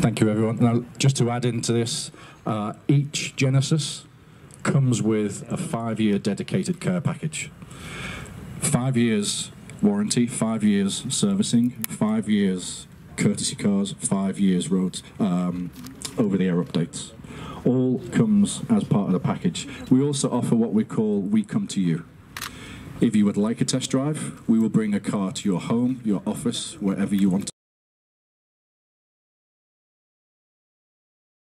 Thank you, everyone. Now, just to add into this, uh, each Genesis comes with a five-year dedicated care package. Five years warranty, five years servicing, five years courtesy cars, five years roads, um, over-the-air updates. All comes as part of the package. We also offer what we call We Come to You. If you would like a test drive, we will bring a car to your home, your office, wherever you want